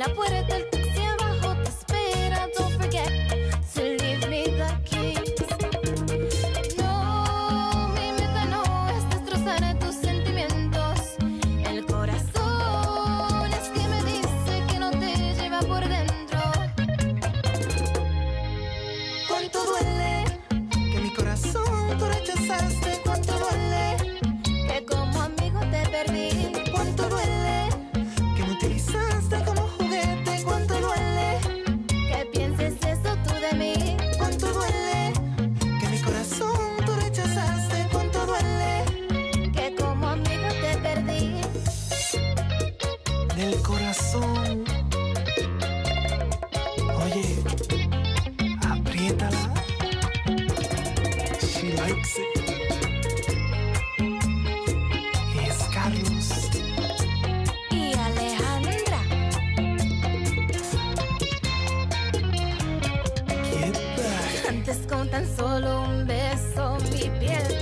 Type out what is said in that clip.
la puerta del taxi abajo te espera. Don't forget to leave me the keys. No, mi meta no es destrozar tus sentimientos. El corazón es que me dice que no te lleva por dentro. ¿Cuánto duele que mi corazón tú rechazaste? ¿Cuánto duele? Es Carlos. Y Alejandra. Antes con tan solo un beso mi piel